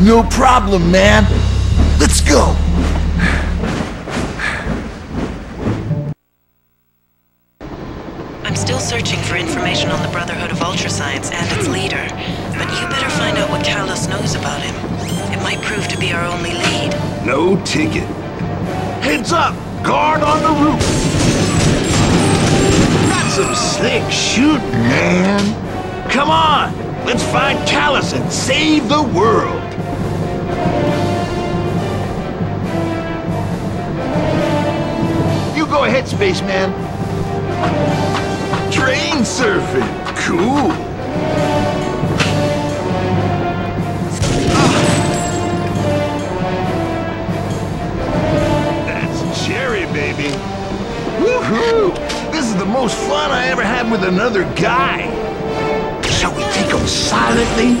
No problem, man. Let's go. I'm still searching for information on the Brotherhood of Ultrascience and its leader, but you better find out what Khallos knows about him. It might prove to be our only lead. No ticket. Heads up! Guard on the roof! That's some slick shooting, man. Come on! Let's find Khallos and save the world! You go ahead, spaceman. Train surfing. Cool. Ah. That's Cherry, baby. Woohoo! This is the most fun I ever had with another guy. Shall we take him silently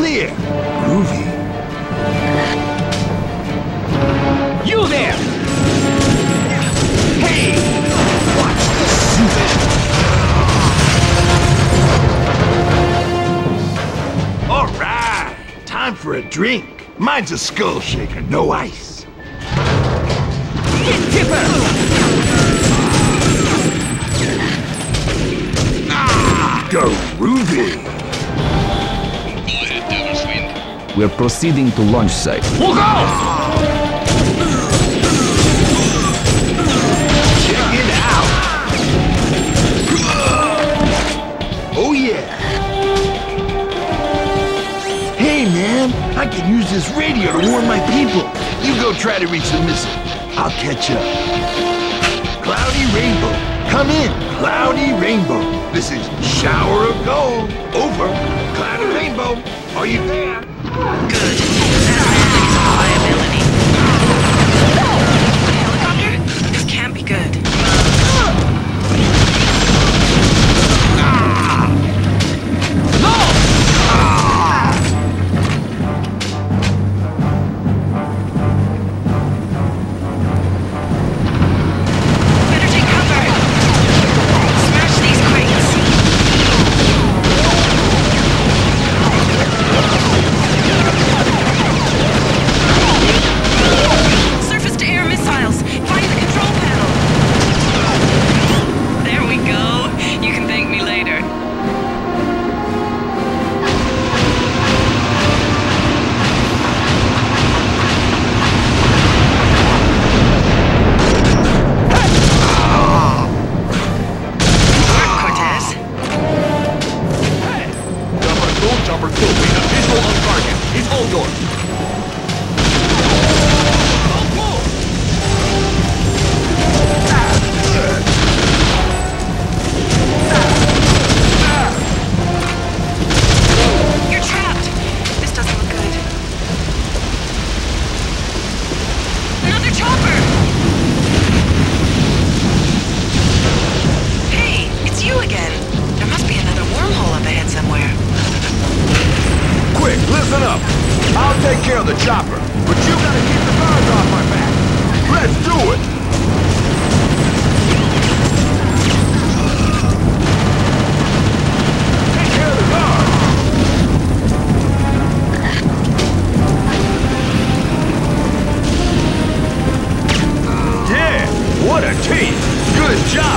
clear. Groovy. You there! Hey! Watch this. All right. Time for a drink. Mine's a skull shaker, no ice. Get Tipper! Groovy. We're proceeding to launch site. Look out! Check it out. Oh, yeah. Hey, man. I can use this radio to warn my people. You go try to reach the missile. I'll catch up. Cloudy Rainbow. Come in, Cloudy Rainbow. This is Shower of Gold. Over. Cloudy Rainbow. Are you there? Good.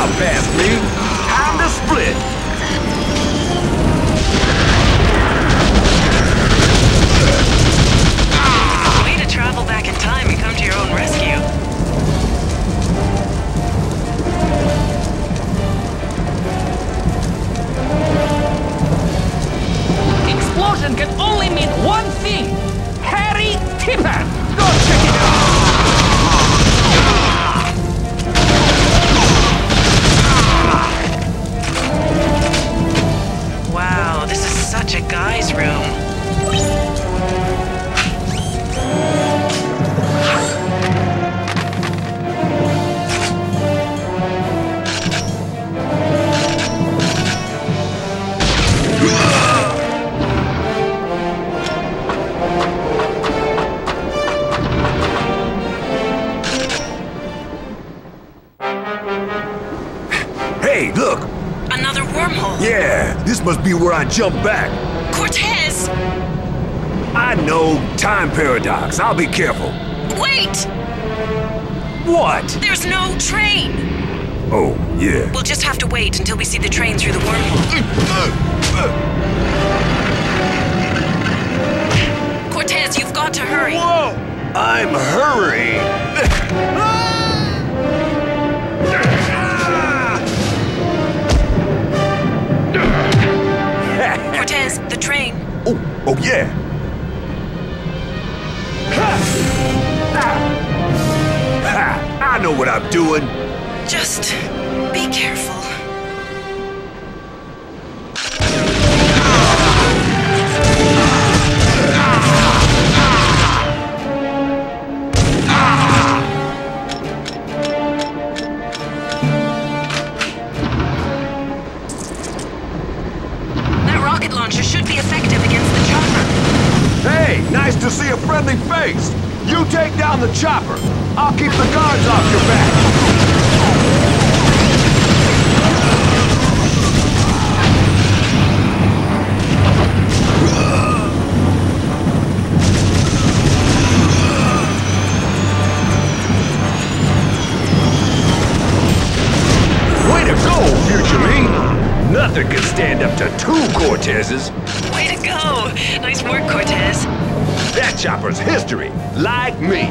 Job, Fast League. Time to split. Look! Another wormhole! Yeah, this must be where I jump back! Cortez! I know time paradox. I'll be careful. Wait! What? There's no train! Oh, yeah. We'll just have to wait until we see the train through the wormhole. Cortez, you've got to hurry. Whoa! I'm hurrying! Yeah. Ha! Ha! I know what I'm doing. Just be careful. Take down the chopper. I'll keep the guards off your back. Way to go, future me! Nothing can stand up to two Cortezes. Chopper's history, like me.